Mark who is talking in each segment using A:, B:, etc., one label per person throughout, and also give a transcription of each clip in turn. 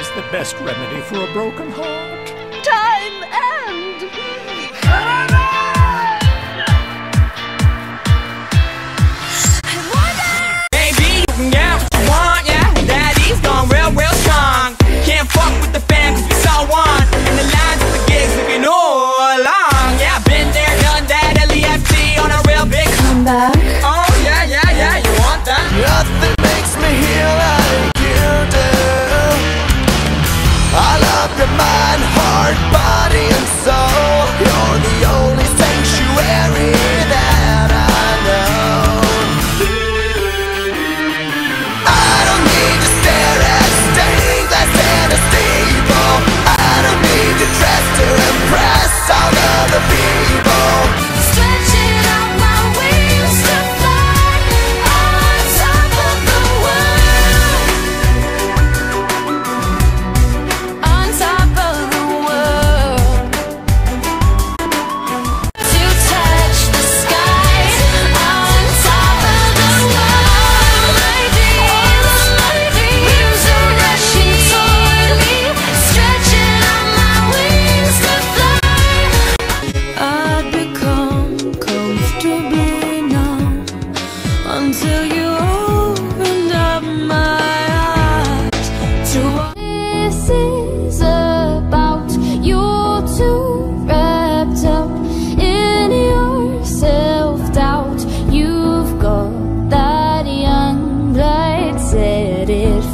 A: is the best remedy for a broken heart.
B: Heart,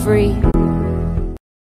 C: free.